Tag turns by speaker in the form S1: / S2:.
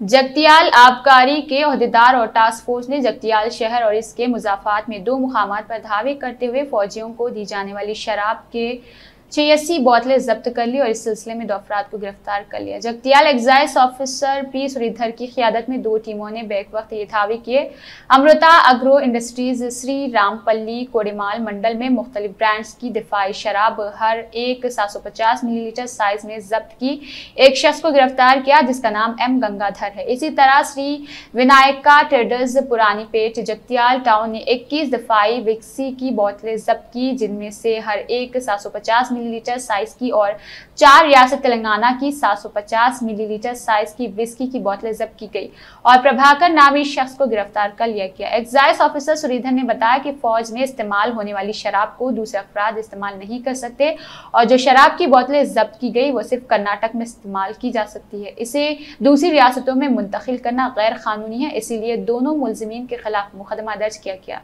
S1: जगतियाल आबकारी के अहदेदार और टास्क फोर्स ने जगतियाल शहर और इसके मुजाफात में दो मुकाम पर धावे करते हुए फौजियों को दी जाने वाली शराब के छियासी बोतलें जब्त कर ली और इस सिलसिले में दो अफराद को गिरफ़्तार कर लिया। Jagtial excise officer P Sridhar की क्यादत में दो टीमों ने बैक वक्त ये धावे किए। अमृता अग्रो इंडस्ट्रीज़ श्री रामपल्ली कोडेमाल मंडल में मुख्तलिफ़ ब्रांड्स की दिफाई शराब हर एक सात सौ पचास मिलीलीटर साइज़ में जब्त की। एक शख्स को गिरफ़्तार किया, जिसका नाम एम गंगाधर है। इसी तरह श्री विनायका ट्रेडर्स पुरानी पेट जगतियाल टाउन ने इक्कीस दिफाई विक्सी की बोतलें जब्त की, जिनमें से हर एक सात सौ पचास मिलीलीटर साइज़ की और चार रियासत तेलंगाना की 750 मिलीलीटर साइज़ की विस्की की बोतलें जब्त की गई। और प्रभाकर नामी शख्स को गिरफ़्तार कर लिया गया। एक्साइज ऑफिसर सुरीधर ने बताया कि फौज में इस्तेमाल होने वाली शराब को दूसरे अफराद इस्तेमाल नहीं कर सकते और जो शराब की बोतलें जब्त की गई, वो सिर्फ़ कर्नाटक में इस्तेमाल की जा सकती है। इसे दूसरी रियासतों में मुंतकिल करना गैर कानूनी है, इसीलिए दोनों मुलजमीन के खिलाफ मुकदमा दर्ज किया गया।